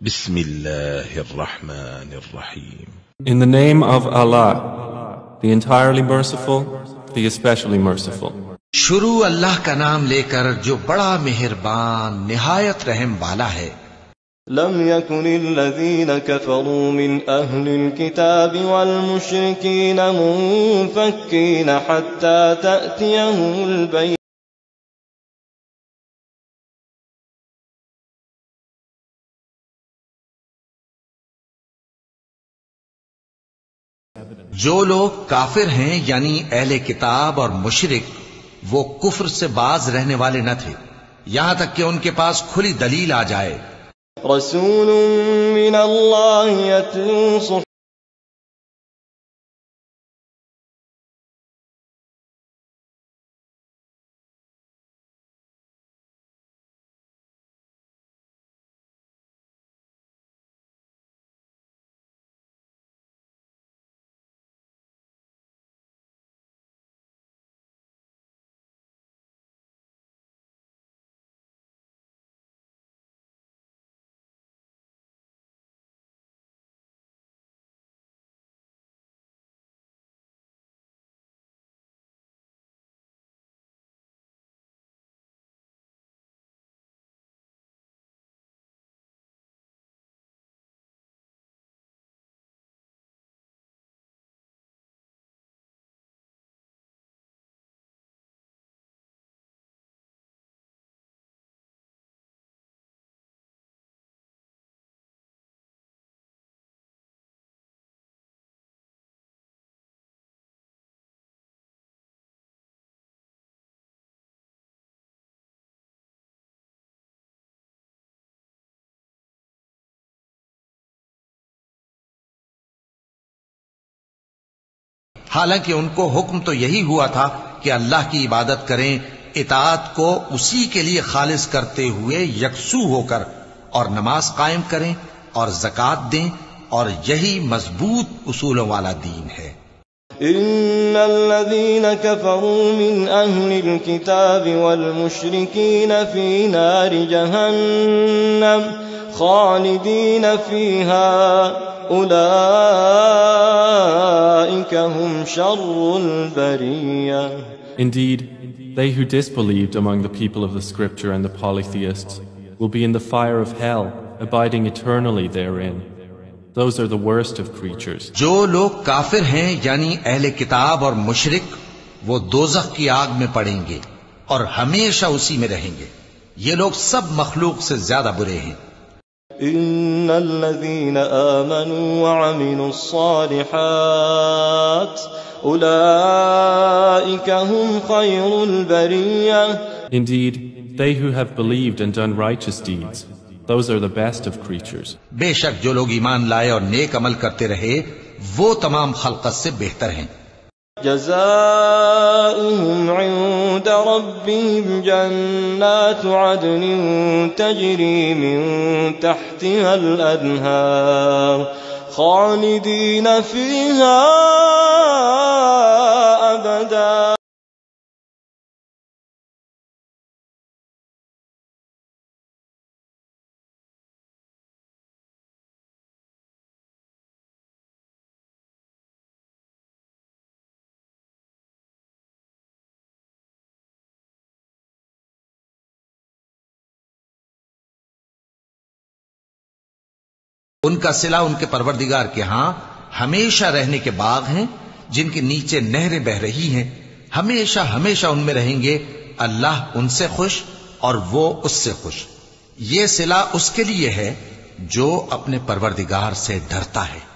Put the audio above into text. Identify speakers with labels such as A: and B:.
A: بسم الله الرحمن الرحيم
B: In the name of Allah, the entirely merciful, the especially merciful.
C: शुरू अल्लाह का नाम लेकर जो बड़ा मेहरबान निहायत रहम वाला है
D: لم يكن الذين كفروا من أهل الكتاب والمشركين منفكين حتى تأتيهم البينة
C: جو لوگ کافر ہیں یعنی اہل کتاب اور مشرک، وہ کفر سے باز رہنے والے نہ تھے۔ یہاں تک کہ ان کے پاس کھلی دلیل آ جائے۔
D: رسول من اللہ حالانکہ ان
C: کو حکم تو یہی ہوا تھا کہ اللہ کی عبادت کریں، اطاعت کو اسی کے لیے خالص کرتے ہوئے یکسو ہو کر اور نماز قائم کریں اور زکات دیں اور یہی مضبوط اصولوں والا دین ہے۔
D: إن الذين كفروا من أهل الكتاب والمشركين في نار جهنم خالدين فيها أولئك هم شر البرية
B: Indeed, they who disbelieved among the people of the scripture and the polytheists will be in the fire of hell, abiding eternally therein. Those are the worst of creatures.
C: जो लोग काफिर हैं यानी अहले किताब और मुशरिक वो दोजख की आग में पड़ेंगे और हमेशा उसी में रहेंगे ये लोग सब मखलूक से ज्यादा बुरे हैं
D: إن الذين آمنوا وعملوا الصالحات أولئك هم خير البرية
B: Indeed, they who have believed and done righteous deeds, Those are the best of creatures.
C: بے شک جو لوگ ایمان لائے اور نیک عمل کرتے رہے وہ تمام خلقت سے بہتر ہیں
D: جزاؤهم عند ربهم جنات عدن تجري من تحتها الأنهار خالدين فيها ان
C: کا سلا ان کے پروردگار کے ہاں ہمیشہ رہنے کے باغ ہیں، جن کے نیچے نہریں بہ رہی ہیں۔ ہمیشہ ہمیشہ ان میں رہیں گے۔ اللہ ان سے خوش اور وہ اس سے خوش۔ یہ سلا اس کے لیے ہے جو اپنے پروردگار سے ڈرتا ہے۔